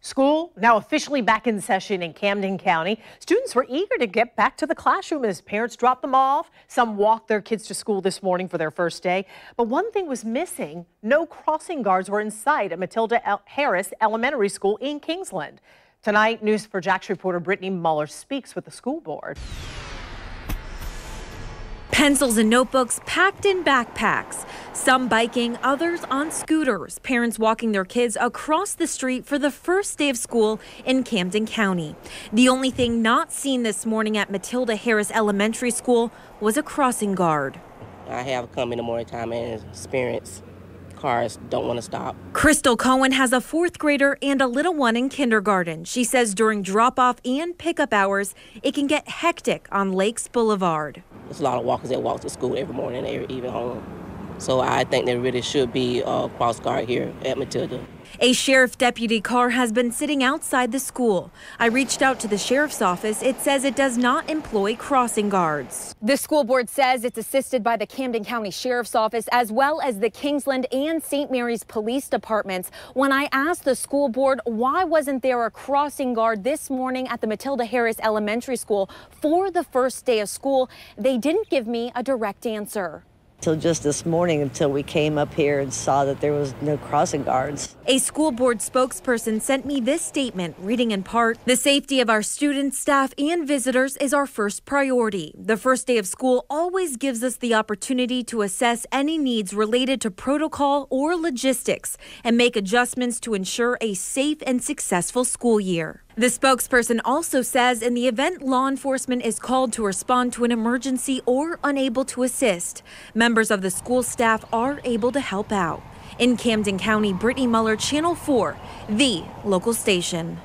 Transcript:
School now officially back in session in Camden County. Students were eager to get back to the classroom as parents dropped them off. Some walked their kids to school this morning for their first day. But one thing was missing. No crossing guards were in sight at Matilda Harris Elementary School in Kingsland. Tonight, News4JAX reporter Brittany Muller speaks with the school board. Pencils and notebooks packed in backpacks. Some biking, others on scooters. Parents walking their kids across the street for the first day of school in Camden County. The only thing not seen this morning at Matilda Harris Elementary School was a crossing guard. I have come in the morning time and experience cars don't want to stop. Crystal Cohen has a fourth grader and a little one in kindergarten. She says during drop off and pickup hours, it can get hectic on Lakes Boulevard. There's a lot of walkers that walk to school every morning and even home. So I think there really should be a cross guard here at Matilda. A sheriff deputy car has been sitting outside the school. I reached out to the sheriff's office. It says it does not employ crossing guards. The school board says it's assisted by the Camden County Sheriff's Office as well as the Kingsland and St. Mary's police departments. When I asked the school board why wasn't there a crossing guard this morning at the Matilda Harris Elementary School for the first day of school, they didn't give me a direct answer till just this morning until we came up here and saw that there was no crossing guards. A school board spokesperson sent me this statement, reading in part The safety of our students, staff, and visitors is our first priority. The first day of school always gives us the opportunity to assess any needs related to protocol or logistics and make adjustments to ensure a safe and successful school year. The spokesperson also says in the event law enforcement is called to respond to an emergency or unable to assist, members of the school staff are able to help out. In Camden County, Brittany Muller, Channel 4, the local station.